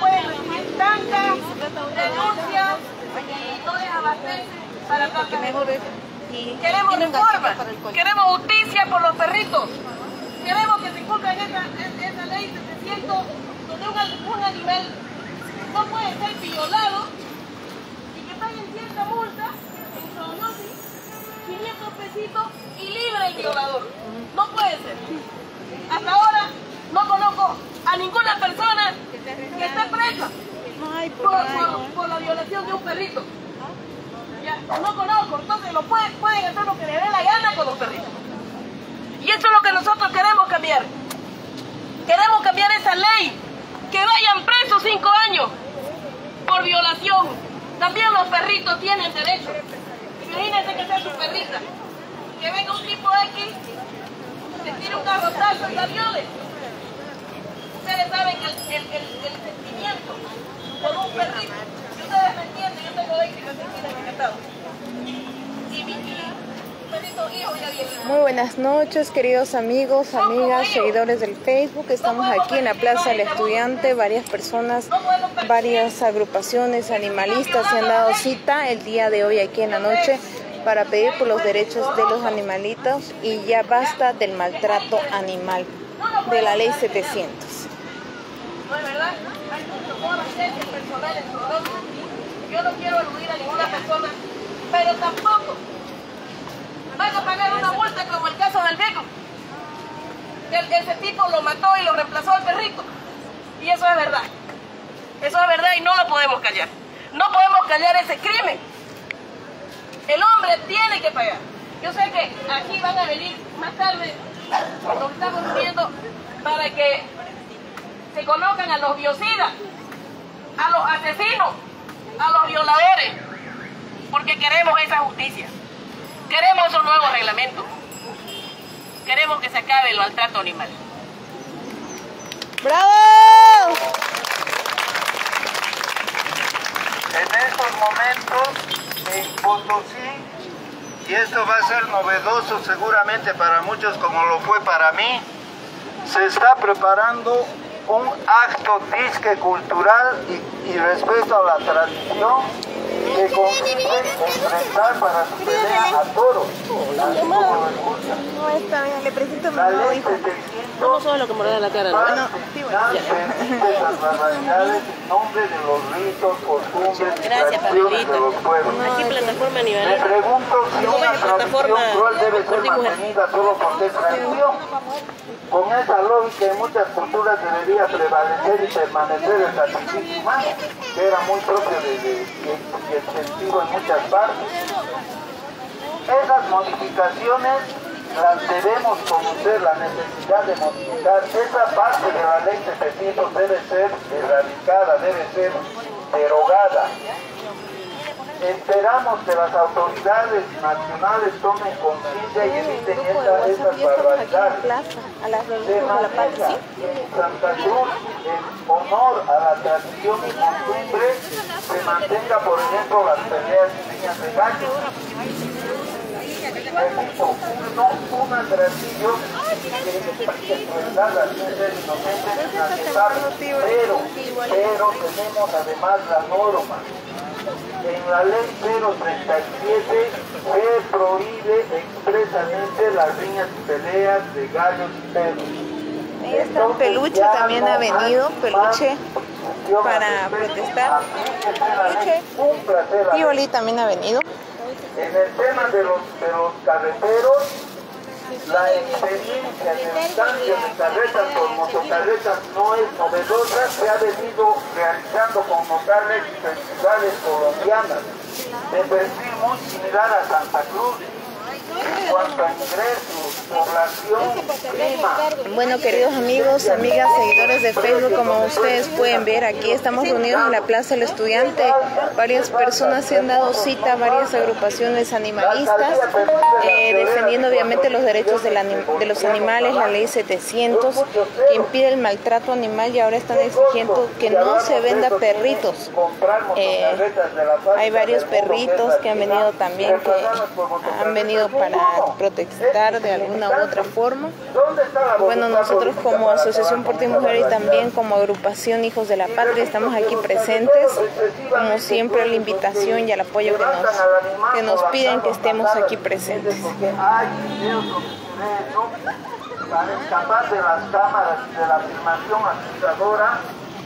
pueden recibir tantas denuncias y no para mejor Queremos reforma, queremos justicia por los perritos, queremos que se cumpla esa, esa ley 700 donde un, un animal no puede ser violado y que paguen cierta multa en zoonosis, 500 pesitos y libre el violador. No puede ser. Hasta ahora no conozco a ninguna persona por, la violación de un perrito. no conozco, entonces lo pueden, pueden hacer lo que les dé la gana con los perritos. Y eso es lo que nosotros queremos cambiar. Queremos cambiar esa ley. Que vayan presos cinco años por violación. También los perritos tienen derecho. Imagínense que sea su perrita. Que venga un tipo X, que tire un carrotazo y la viole. Ustedes saben el, el, el, sentimiento por un perrito. Si ustedes me entienden, yo tengo 20 que en el estado. Y mi, muy buenas noches, queridos amigos, amigas, seguidores del Facebook. Estamos aquí en la Plaza del Estudiante. Varias personas, varias agrupaciones animalistas se han dado cita el día de hoy aquí en la noche para pedir por los derechos de los animalitos y ya basta del maltrato animal de la ley 700. No es verdad, hay personales Yo no quiero aludir a ninguna persona, pero tampoco van a pagar una multa como el caso del viejo. ese tipo lo mató y lo reemplazó al perrito. Y eso es verdad. Eso es verdad y no lo podemos callar. No podemos callar ese crimen. El hombre tiene que pagar. Yo sé que aquí van a venir más tarde, nos estamos viendo, para que se conozcan a los biocidas, a los asesinos, a los violadores, porque queremos esa justicia. Queremos un nuevo reglamento. Queremos que se acabe el maltrato animal. ¡Bravo! En estos momentos en Potosí, y esto va a ser novedoso seguramente para muchos como lo fue para mí, se está preparando un acto disque cultural y, y respeto a la tradición que consiste en enfrentar para su pelea a toros, así como lo escuchan. No está hijo. No solo que morder la cara, ¿no? Tradiciones de los pueblos. Aquí plataforma nivel. Me pregunto si una cruel debe ser mantenida solo es tradición. Con esa lógica en muchas culturas debería prevalecer y permanecer el sacrificio humano, que era muy propio de, de, de, de sentido en muchas partes. Esas modificaciones las debemos conocer, la necesidad de modificar. Esa parte de la ley 700 debe ser erradicada, debe ser derogada. Esperamos que las autoridades nacionales tomen conciencia y eviten esa, esas barbaridades. Se maneja en Santa Cruz en honor a la tradición y costumbre se mantenga, por ejemplo, las peleas de niñas de gallo. Repito, no una tradición que verdad es inaceptable, pero, pero tenemos además la norma en la ley 037 se prohíbe expresamente las riñas y peleas de gallos y perros. Un peluche, también ha venido, peluche para protestar. Peluche. Y Oli también ha venido. En el tema de los, de los carreteros, la experiencia de distancia de carretas con motocarretas no es novedosa, se ha venido realizando con notables festivales colombianas de perfil muy similar a Santa Cruz en cuanto a ingresos. Bueno, queridos amigos, amigas, seguidores de Facebook, como ustedes pueden ver, aquí estamos reunidos en la Plaza del Estudiante. Varias personas se han dado cita, varias agrupaciones animalistas, eh, defendiendo obviamente los derechos de, los animales, la ley 700, que impide el maltrato animal y ahora están exigiendo que no se venda perritos. Eh, hay varios perritos que han venido también, que han venido para protestar de alguna una u otra forma. Bueno, nosotros como Asociación Por Ti Mujer y también como agrupación Hijos de la Patria estamos aquí presentes. Como siempre la invitación y el apoyo que nos, que nos piden que estemos aquí presentes para escapar de las cámaras de la filmación asustadora,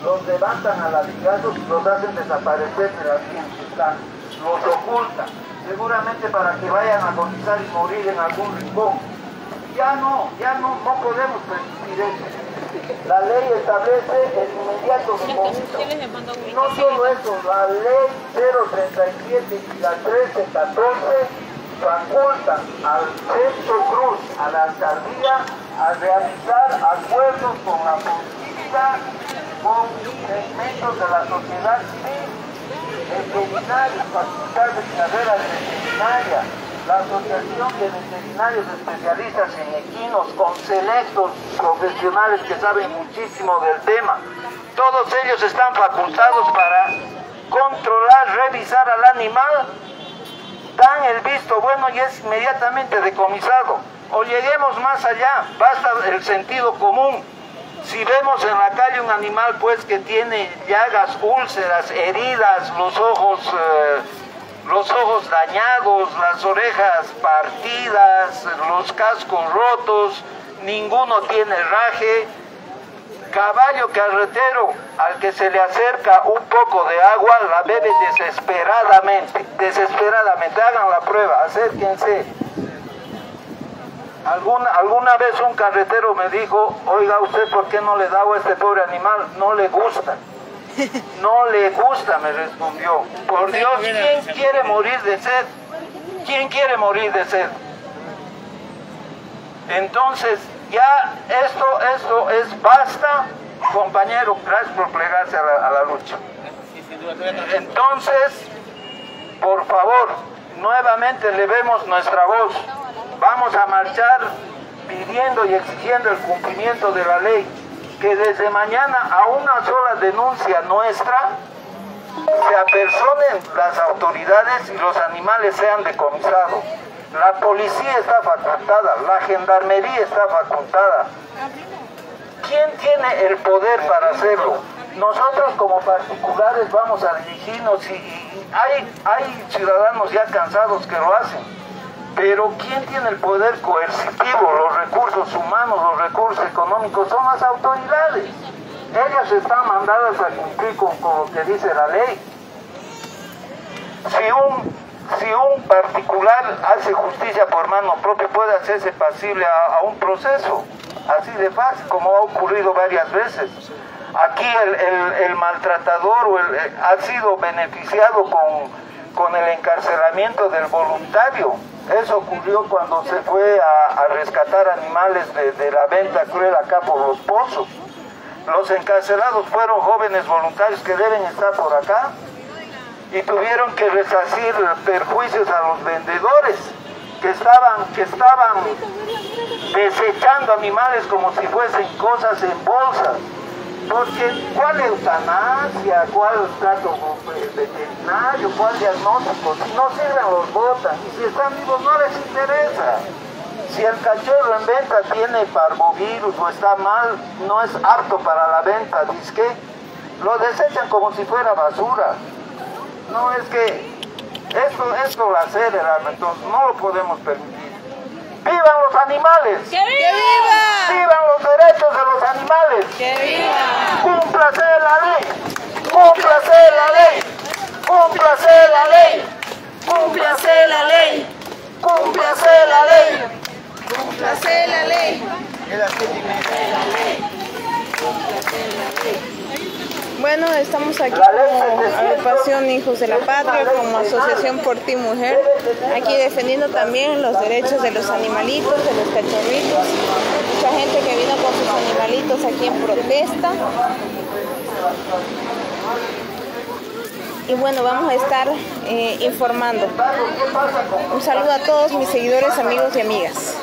los levantan a latigazos y los hacen desaparecer de la están, los ocultan, seguramente para que vayan a agonizar y morir en algún rincón. Ya no, ya no, no podemos permitir eso. La ley establece el inmediato decomiso. Y no solo eso, la ley 037 y la 1314 facultan al Centro Cruz, a la alcaldía, a realizar acuerdos con la policía, con segmentos de la sociedad civil, veterinarios, facultad de carreras veterinarias, la Asociación de Veterinarios Especialistas en Equinos, con selectos profesionales que saben muchísimo del tema. Todos ellos están facultados para controlar, revisar al animal dan el visto bueno y es inmediatamente decomisado. O lleguemos más allá, basta el sentido común. Si vemos en la calle un animal pues que tiene llagas, úlceras, heridas, los ojos, eh, los ojos dañados, las orejas partidas, los cascos rotos, ninguno tiene raje, caballo carretero al que se le acerca un poco de agua la bebe desesperadamente, desesperadamente. Hagan la prueba, acérquense. Alguna, alguna vez un carretero me dijo, oiga usted, ¿por qué no le da a este pobre animal? No le gusta. No le gusta, me respondió. Por Dios, ¿quién quiere morir de sed? ¿Quién quiere morir de sed? Entonces, ya esto, esto es basta, compañero, gracias por plegarse a la, lucha. Entonces, por favor, nuevamente le vemos nuestra voz. Vamos a marchar pidiendo y exigiendo el cumplimiento de la ley, que desde mañana a una sola denuncia nuestra se apersonen las autoridades y los animales sean decomisados. La policía está facultada, la gendarmería está facultada. ¿Quién tiene el poder para hacerlo? Nosotros como particulares vamos a dirigirnos y, hay, hay ciudadanos ya cansados que lo hacen. Pero ¿quién tiene el poder coercitivo, los recursos humanos, los recursos económicos? Son las autoridades. Ellas están mandadas a cumplir con, lo que dice la ley. Si un si un particular hace justicia por mano propia, puede hacerse pasible a, un proceso, así de fácil, como ha ocurrido varias veces. Aquí el, maltratador el, eh, ha sido beneficiado con, con, el encarcelamiento del voluntario. Eso ocurrió cuando se fue a, rescatar animales de, de la venta cruel acá por los pozos. Los encarcelados fueron jóvenes voluntarios que deben estar por acá y tuvieron que resarcir perjuicios a los vendedores que estaban, que estaban desechando animales como si fuesen cosas en bolsas. Porque cuál eutanasia, cuál trato veterinario, cuál diagnóstico, si no sirven los botan y si están vivos no les interesa. Si el cachorro en venta tiene parvovirus o está mal, no es apto para la venta, dice que lo desechan como si fuera basura. No, es que esto, esto va a ser, entonces no lo podemos permitir. ¡Vivan los animales! ¡Que viva! ¡Vivan los derechos de los animales! ¡Que viva! ¡Cúmplase la ley! ¡Cúmplase la ley! ¡Cúmplase la ley! ¡Cúmplase la ley! ¡Cúmplase la ley! ¡Cúmplase la ley! Bueno, estamos aquí como agrupación Hijos de la Patria, como Asociación por Ti Mujer, aquí defendiendo también los derechos de los animalitos, de los cachorritos. Mucha gente que vino con sus animalitos aquí en protesta. Y bueno, vamos a estar eh, informando. Un saludo a todos mis seguidores, amigos y amigas.